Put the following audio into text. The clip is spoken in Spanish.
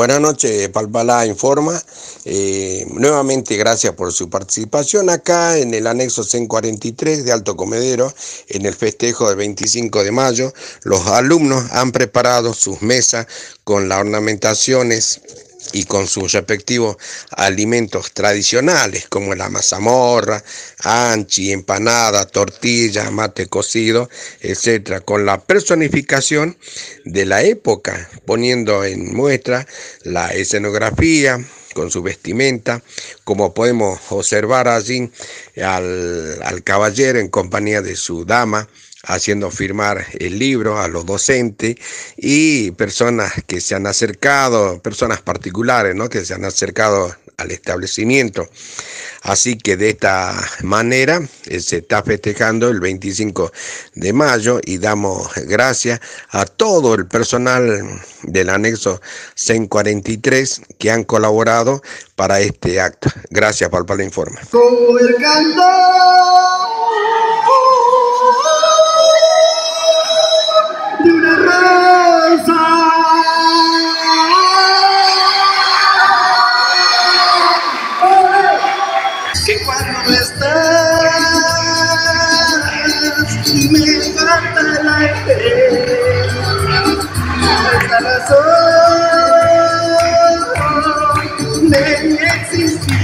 Buenas noches, Palpalá Informa. Eh, nuevamente gracias por su participación acá en el anexo 143 de Alto Comedero, en el festejo del 25 de mayo. Los alumnos han preparado sus mesas con las ornamentaciones y con sus respectivos alimentos tradicionales como la mazamorra, anchi, empanada, tortilla, mate cocido, etcétera, con la personificación de la época, poniendo en muestra la escenografía, con su vestimenta, como podemos observar allí al, al caballero en compañía de su dama, haciendo firmar el libro a los docentes y personas que se han acercado, personas particulares, ¿no? que se han acercado al establecimiento. Así que de esta manera eh, se está festejando el 25 de mayo y damos gracias a todo el personal del anexo 143 que han colaborado para este acto. Gracias, Palpala Informa. me falta el aire. Esta razón de mi.